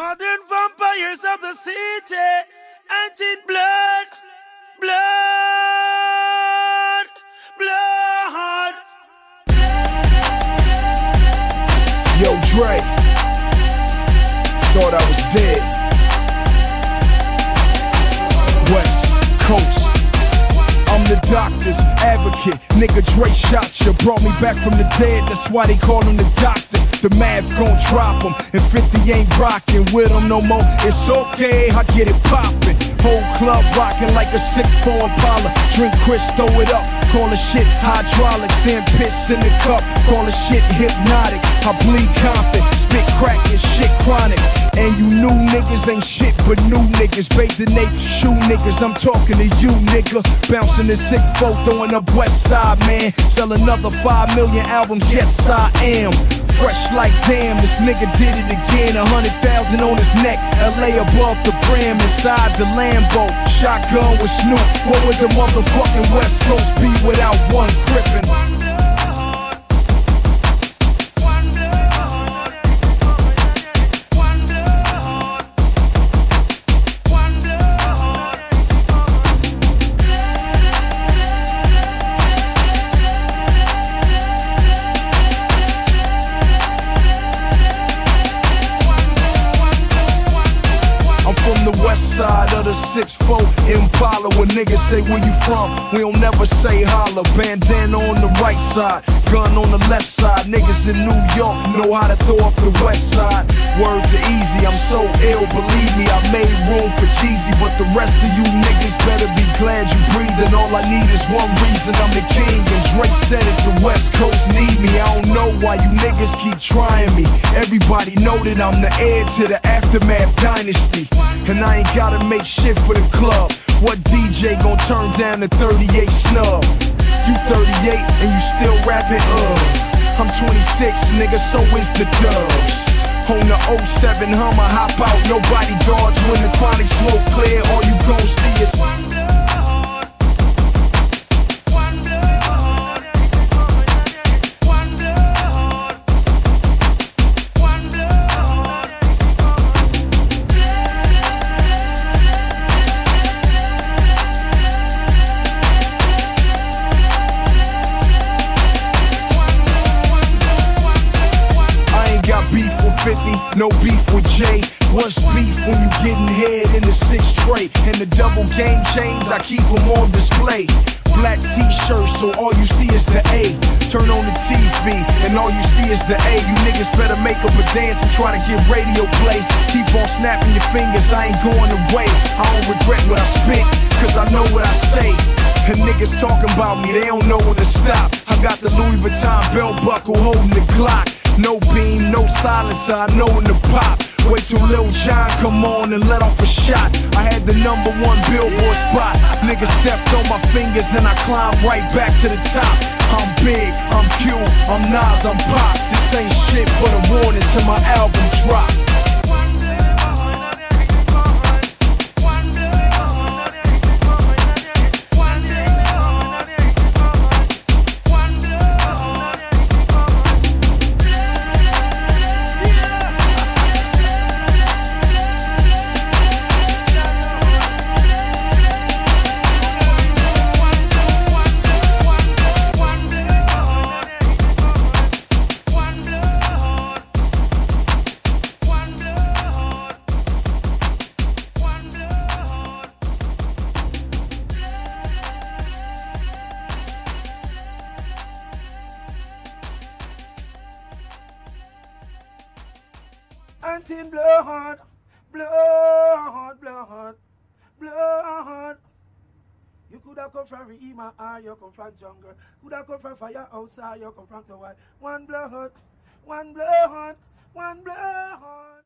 Modern vampires of the city, anti blood, blood, blood. Yo, Dre. Thought I was dead. West Coast. I'm the doctor's advocate. Nigga Dre shot you. Brought me back from the dead. That's why they call him the doctor. The math gon' drop him. And 50 ain't rockin' with him no more. It's okay, I get it poppin'. Whole club rockin' like a 6'4 Impala. Drink Cris, throw it up. Call the shit hydraulics. Then piss in the cup. Call the shit Hpnotiq. I bleed Compton. Spit crack and shit chronic. And you new niggas ain't shit but new niggas. Bait the naked shoe niggas. I'm talking to you, nigga. Bouncing the six four, throwing up West Side, man. Sell another five million albums. Yes, I am. Fresh like damn, this nigga did it again. A hundred thousand on his neck. LA above the brim, inside the Lambo. Shotgun with Snoop. What would the motherfucking West Coast be without one? West side of the 6-4 Impala. When niggas say where you from, we don't never say holla. Bandana on the right side, gun on the left side. Niggas in New York know how to throw up the west side. Words are easy, I'm so ill, believe me. I made room for Jeezy, but the rest of you niggas better be glad you breathing. All I need is one reason, I'm the king. And Dre said it, the west coast need me. I don't know why you niggas keep trying me. Everybody know that I'm the heir to the aftermath dynasty. And I ain't gotta make shit for the club. What DJ gon' turn down the 38 snub? You 38 and you still rapping, uh. I'm 26, nigga, so is the dubs. On the 07 Hummer, hop out, nobody guards when the chronic smoke clear. All you gon' see is. 50, no beef with Jay. What's beef when you getting head in the six tray? And the double game chains, I keep them on display. Black t-shirt, so all you see is the A. Turn on the TV, and all you see is the A. You niggas better make up a dance and try to get radio play. Keep on snapping your fingers, I ain't going away. I don't regret what I spit, cause I know what I say. And niggas talking about me, they don't know when to stop. I got the Louis Vuitton belt buckle holding the Glock. No beam, no silencer, I know when to pop. Wait till Lil Jon come on and let off a shot. I had the number one billboard spot. Niggas stepped on my fingers and I climbed right back to the top. I'm big, I'm cute, I'm Nas, I'm Pop. This ain't shit but a warning till my album drop. Anti blood, blood, blood, blood. You coulda come from Rema or you come from jungle. Coulda come from firehouse or you come from the white. One blood, one blood, one blood.